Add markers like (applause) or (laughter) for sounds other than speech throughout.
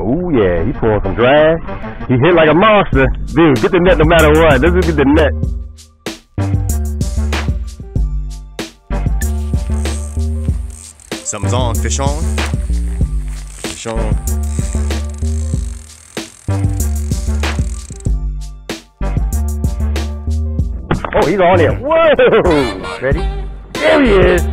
Oh yeah, he pulled some drag. He hit like a monster. Dude, get the net no matter what. This is get the net. Something's on. Fish on. Fish on. Oh, he's on it. Whoa! Ready? There he is.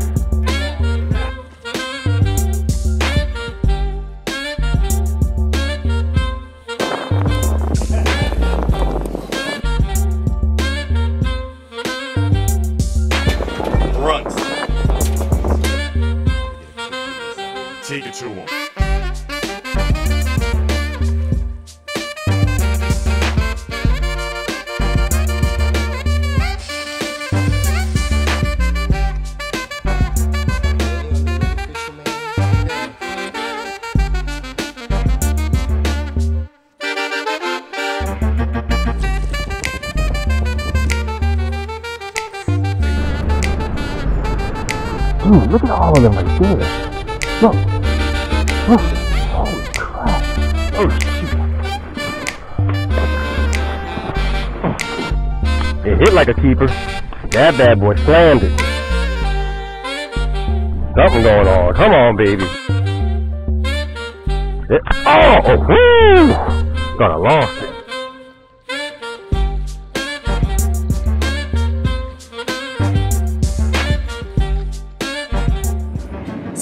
Look at all of them right there. Look. Look. Holy crap. Oh, shoot. It hit like a keeper. That bad boy slammed it. Something going on. Come on, baby. It, oh, oh, whoo! Gonna lost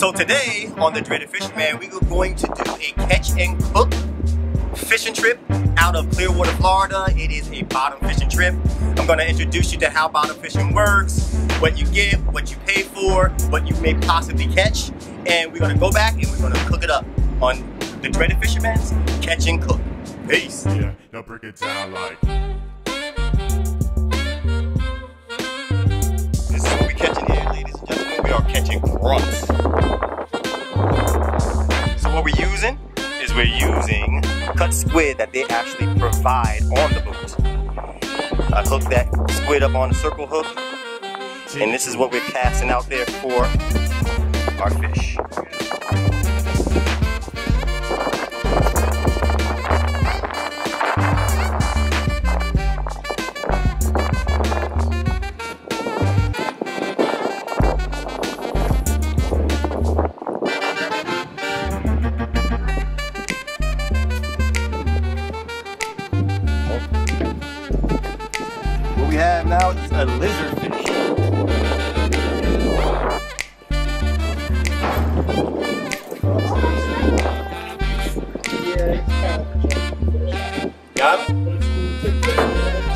So today on the Dreaded Fisherman, we are going to do a catch and cook fishing trip out of Clearwater, Florida. It is a bottom fishing trip. I'm going to introduce you to how bottom fishing works, what you get, what you pay for, what you may possibly catch, and we're going to go back and we're going to cook it up on the Dreaded Fisherman's Catch and Cook. Peace. Yeah, now break it down like. This is what we're catching here, ladies and gentlemen. We are catching grunts. We're using cut squid that they actually provide on the boat. I hooked that squid up on a circle hook, and this is what we're casting out there for our fish. A lizard fish. Got him?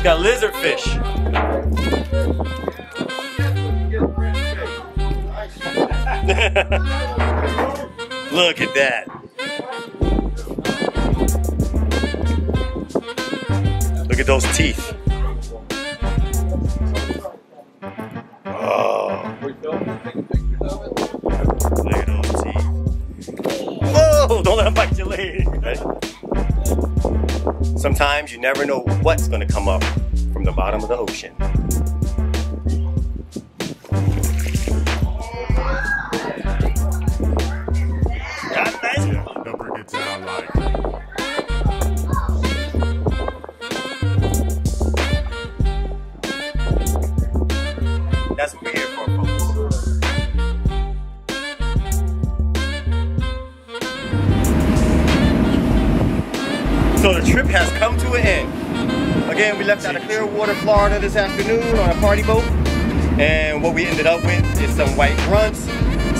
Got lizard fish. (laughs) Look at that. Look at those teeth. Sometimes you never know what's going to come up from the bottom of the ocean. Again, we left out of Clearwater, Florida this afternoon on a party boat. And what we ended up with is some white grunts,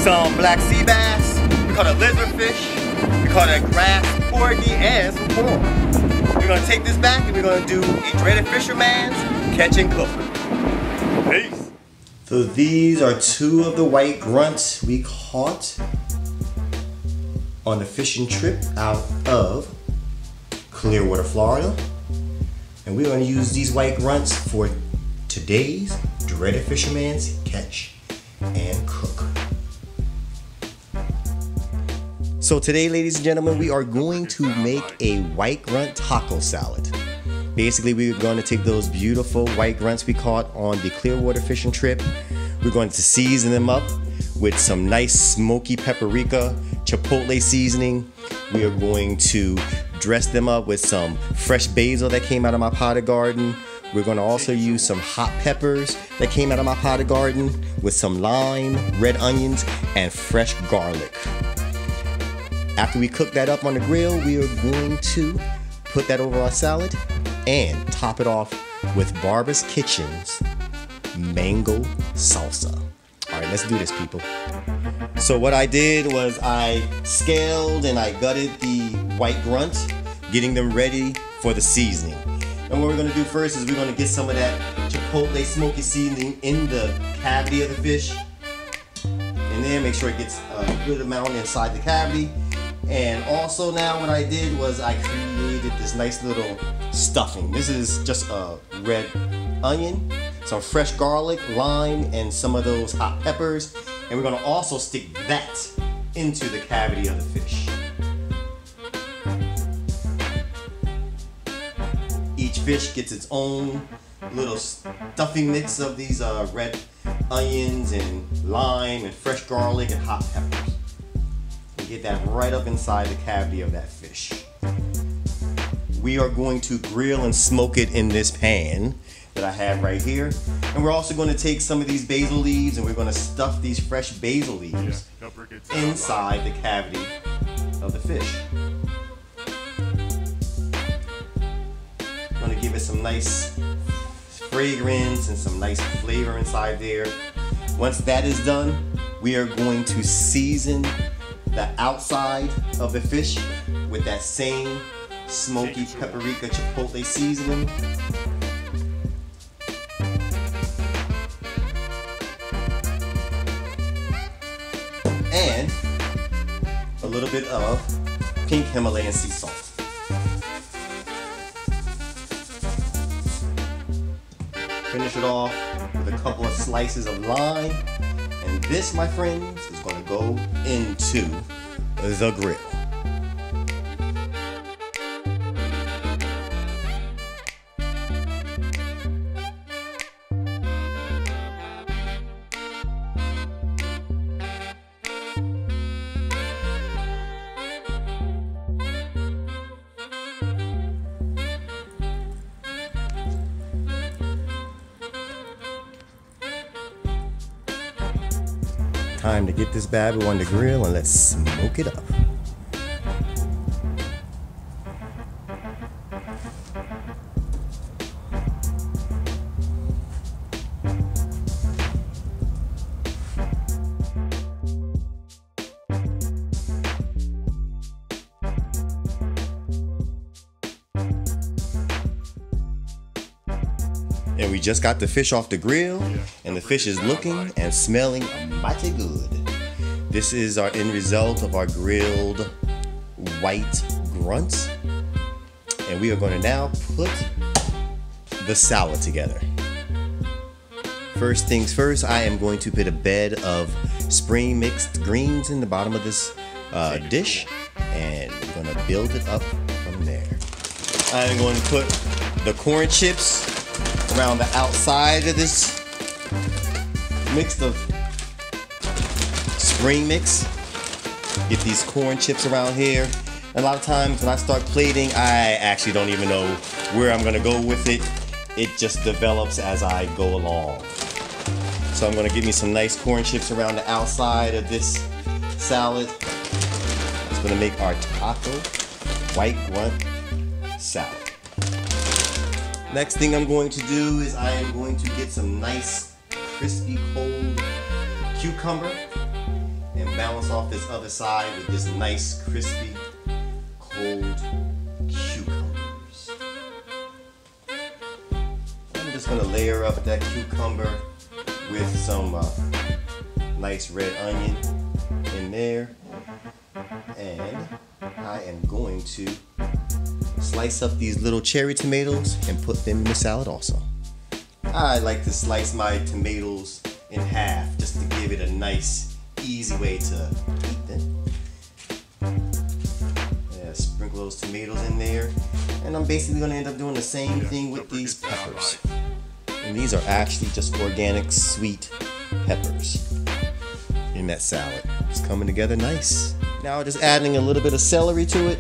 some black sea bass, we caught a lizardfish, we caught a grass porgy, and some corn. We're gonna take this back and we're gonna do a dreaded fisherman's catch and cook. Peace. So these are two of the white grunts we caught on the fishing trip out of Clearwater, Florida. And we're going to use these white grunts for today's Dreaded Fisherman's Catch and Cook. So today, ladies and gentlemen, we are going to make a white grunt taco salad. Basically, we're going to take those beautiful white grunts we caught on the Clearwater fishing trip. We're going to season them up with some nice smoky paprika, chipotle seasoning. We are going to dress them up with some fresh basil that came out of my potted garden. We're going to also use some hot peppers that came out of my potted garden with some lime, red onions, and fresh garlic. After we cook that up on the grill, we are going to put that over our salad and top it off with Barbara's Kitchen's mango salsa. All right, let's do this, people. So what I did was I scaled and I gutted the white grunt, getting them ready for the seasoning. And what we're gonna do first is we're gonna get some of that chipotle smoky seasoning in the cavity of the fish. And then make sure it gets a good amount inside the cavity. And also now what I did was I created this nice little stuffing. This is just a red onion, some fresh garlic, lime, and some of those hot peppers. And we're gonna also stick that into the cavity of the fish. Fish gets its own little stuffing mix of these uh, red onions and lime and fresh garlic and hot peppers. And get that right up inside the cavity of that fish. We are going to grill and smoke it in this pan that I have right here. And we're also going to take some of these basil leaves and we're going to stuff these fresh basil leaves Now break it down inside the cavity of the fish. Give it some nice fragrance and some nice flavor inside there. Once that is done, we are going to season the outside of the fish with that same smoky paprika chipotle seasoning. And a little bit of pink Himalayan sea salt. Finish it off with a couple of slices of lime. And this, my friends, is going to go into the grill. Time to get this bad boy on the grill and let's smoke it up. Just got the fish off the grill, and the fish is looking and smelling mighty good. This is our end result of our grilled white grunt. And we are going to now put the salad together. First things first, I am going to put a bed of spring mixed greens in the bottom of this uh, dish, and we're going to build it up from there. I'm going to put the corn chips around the outside of this mix of spring mix. Get these corn chips around here. A lot of times when I start plating, I actually don't even know where I'm gonna go with it. It just develops as I go along. So I'm gonna give me some nice corn chips around the outside of this salad. It's gonna make our taco white grunt salad. Next thing I'm going to do is I am going to get some nice crispy cold cucumber and balance off this other side with this nice crispy cold cucumbers. I'm just gonna layer up that cucumber with some uh, nice red onion in there and I am going to slice up these little cherry tomatoes and put them in the salad also. I like to slice my tomatoes in half just to give it a nice, easy way to eat them. Yeah, sprinkle those tomatoes in there. And I'm basically gonna end up doing the same thing with these peppers. And these are actually just organic sweet peppers in that salad. It's coming together nice. Now just adding a little bit of celery to it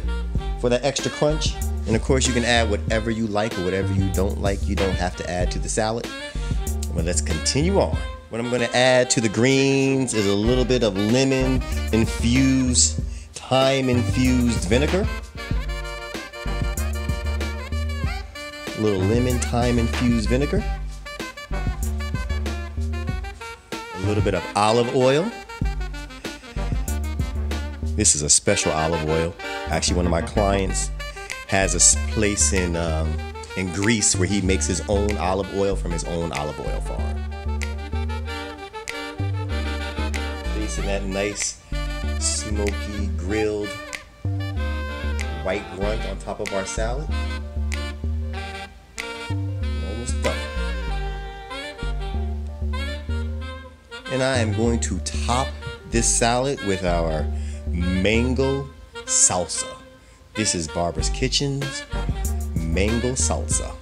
for that extra crunch. And of course you can add whatever you like or whatever you don't like. You don't have to add to the salad. But let's continue on. What I'm gonna add to the greens is a little bit of lemon infused, thyme infused vinegar. A little lemon thyme infused vinegar. A little bit of olive oil. This is a special olive oil. Actually, one of my clients has a place in um, in Greece where he makes his own olive oil from his own olive oil farm. Placing that nice, smoky, grilled white grunt on top of our salad. Almost done. And I am going to top this salad with our mango salsa. This is Barbara's Kitchen's mango salsa.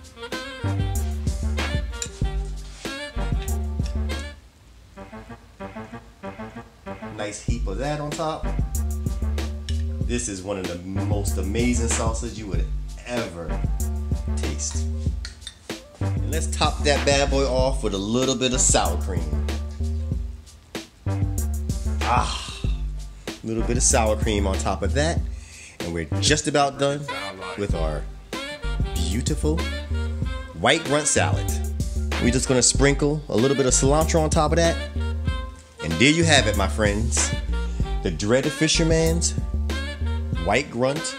Nice heap of that on top. This is one of the most amazing salsas you would ever taste. And let's top that bad boy off with a little bit of sour cream. Ah, a little bit of sour cream on top of that. And we're just about done with our beautiful white grunt salad. We're just gonna sprinkle a little bit of cilantro on top of that. And there you have it, my friends. The dreaded fisherman's white grunt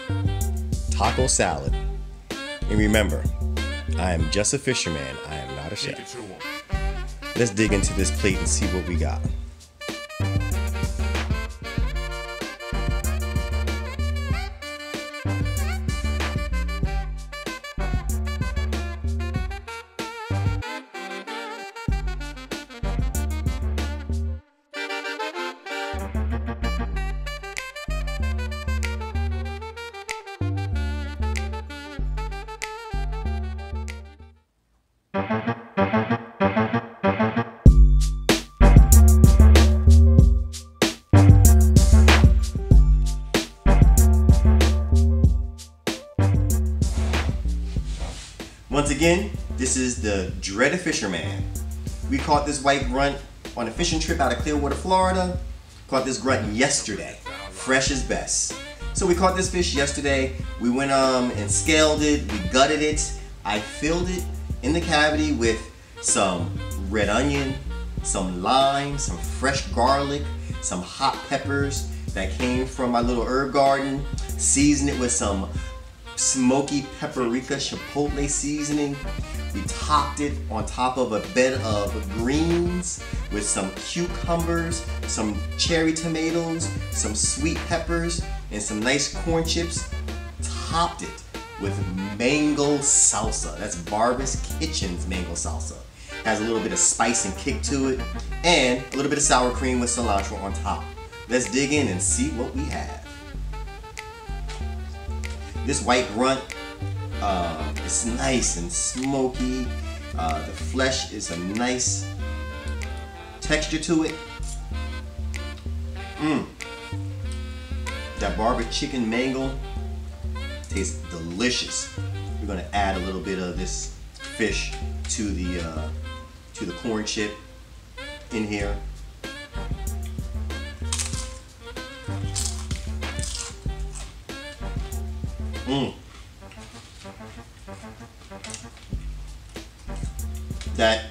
taco salad. And remember, I am just a fisherman. I am not a chef. Let's dig into this plate and see what we got. Again, this is the dreaded fisherman. We caught this white grunt on a fishing trip out of Clearwater, Florida. Caught this grunt yesterday, fresh as best. So we caught this fish yesterday. We went um and scaled it. We gutted it. I filled it in the cavity with some red onion, some lime, some fresh garlic, some hot peppers that came from my little herb garden. Seasoned it with some smoky paprika chipotle seasoning. We topped it on top of a bed of greens with some cucumbers, some cherry tomatoes, some sweet peppers, and some nice corn chips. Topped it with mango salsa. That's Barbara's Kitchen's mango salsa. Has a little bit of spice and kick to it, and a little bit of sour cream with cilantro on top. Let's dig in and see what we have. This white grunt uh, is nice and smoky. Uh, the flesh is a nice texture to it. Mmm. That Barbara Kitchen mango tastes delicious. We're gonna add a little bit of this fish to the uh, to the corn chip in here. Mmm. That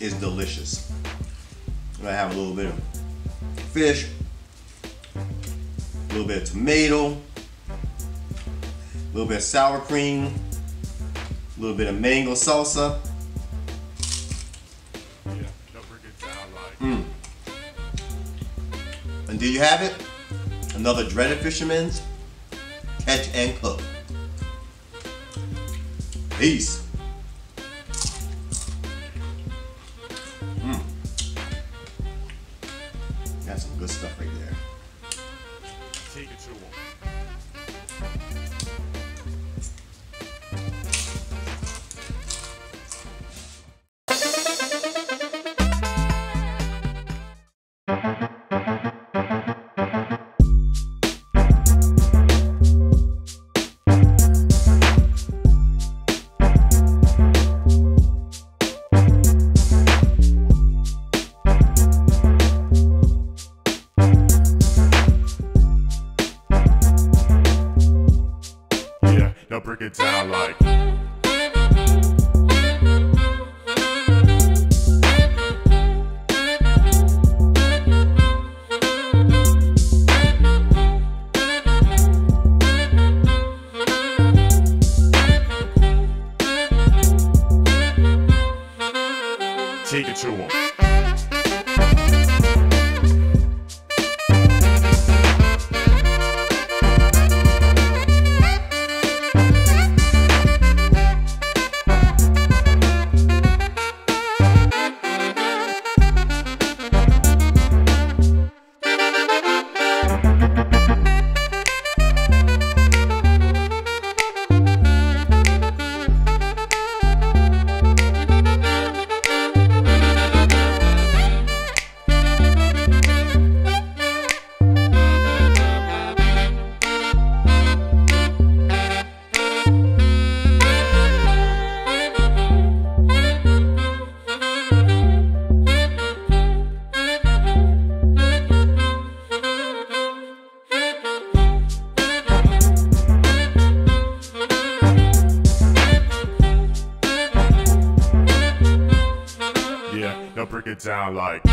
is delicious. I have a little bit of fish, a little bit of tomato, a little bit of sour cream, a little bit of mango salsa. Yeah, they'll break it down like. And there you have it. Another dreaded fisherman's catch and cook. Peace. Mm. That's some good stuff right there. Take it to 'em. Now like.